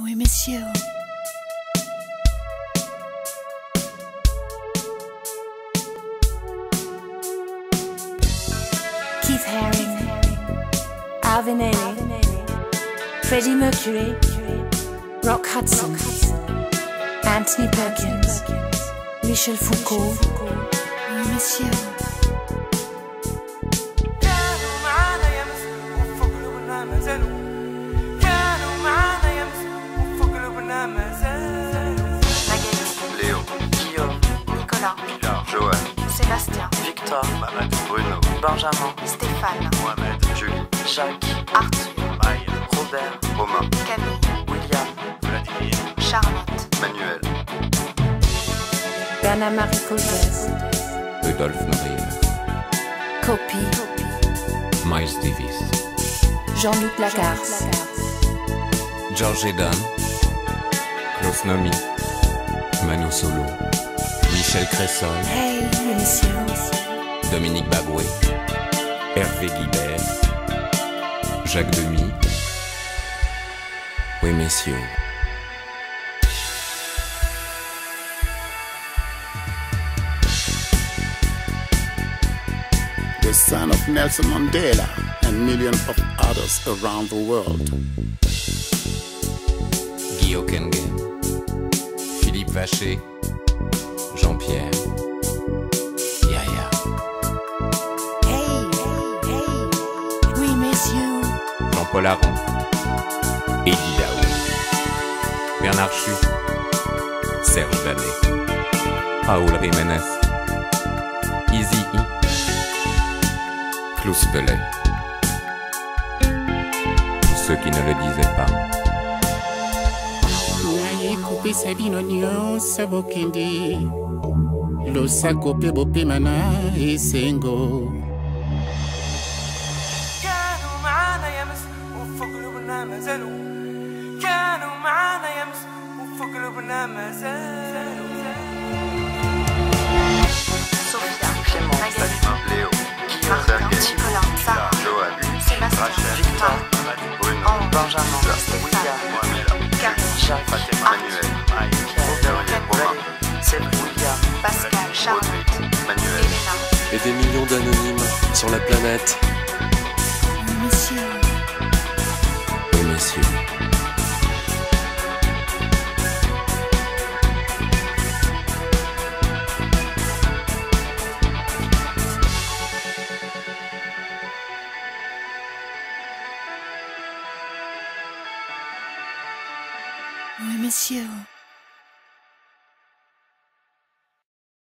We miss you. Keith Haring, Alvin Ailey, Freddie Mercury, Rock Hudson, Anthony Perkins, Michel Foucault. We miss you. Nicolas, Johan, Sébastien, Victor, Mohamed, Bruno, Benjamin, Stéphane, Mohamed, Julie, Jacques, Arthur, Maya, Robert, Romain, Camille, William, Vladimir, Charlotte, Manuel, Bernard-Marie Cogès, Rudolf Nureyev, Copy, Miles Davis, Jean-Luc Lagarce, George Eden, Klaus Nomi, Manu Solo, Michel Cressol, Hey, oui, messieurs. Dominique Bagoué, Hervé Guibert, Jacques Demy. Oui, messieurs. the son of Nelson Mandela and millions of others around the world. Guy Jean-Pierre, Yaya, Hey, hey. Oui, messieurs. Jean-Paul Aron, Eddie Daou, Bernard Chu, Serge Danet, Raoul Jiménez, Easy E, Klaus Pellet. Tous ceux qui ne le disaient pas nayikupisa bino nyonso bokende losako mpe bopema na esengo كانوا معانا يمس وفوق قلوبنا ما زالوا كانوا معانا يمس وفوق قلوبنا ما زالوا Sophia, Clément, Magali, Léo, Martin, Sergei, Nicolas, Sarah, Johan, Sébastien, Rachel, Victor, Marc, Bruno, Ange, Benjamin, Stéphane, William, Mohamed, Camille, Jacques, Manuel, et des millions d'anonymes sur la planète. Messieurs. Messieurs. Oui, messieurs.